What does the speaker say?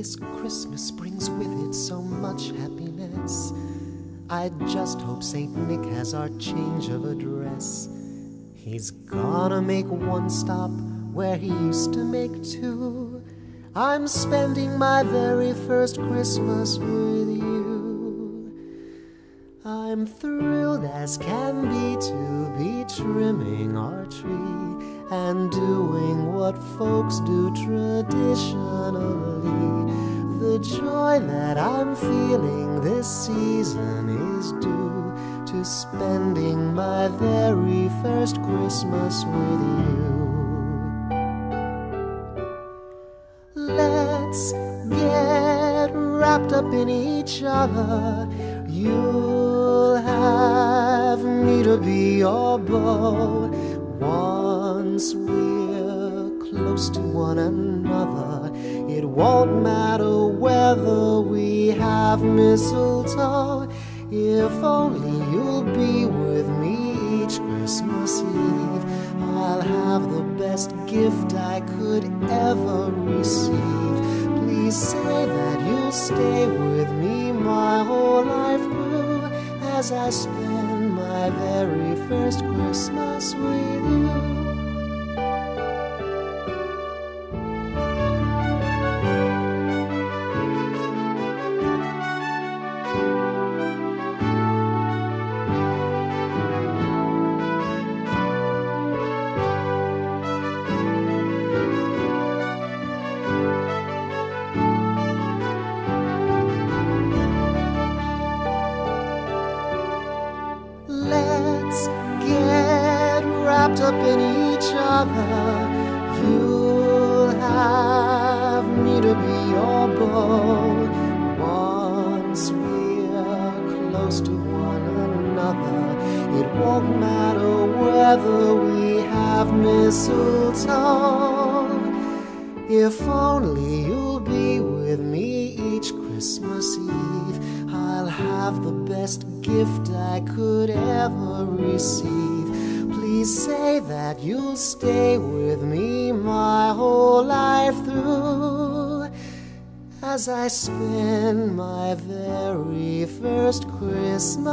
this Christmas brings with it so much happiness. I just hope St. Nick has our change of address. He's gonna make one stop where he used to make two. I'm spending my very first Christmas with you. I'm thrilled as can be to be trimming our tree and doing what folks do traditionally. Joy that I'm feeling this season is due to spending my very first Christmas with you. Let's get wrapped up in each other. You'll have me to be your beau. Once we're close to one another, it won't matter whether we have mistletoe. If only you'll be with me each Christmas Eve, I'll have the best gift I could ever receive. Please say that you'll stay with me my whole life through as I spend my very first Christmas with wrapped up in each other. You'll have me to be your beau. Once we're close to one another, it won't matter whether we have mistletoe. If only you'll be with me each Christmas Eve, I'll have the best gift I could ever receive. Please say that you'll stay with me my whole life through. As I spend my very first Christmas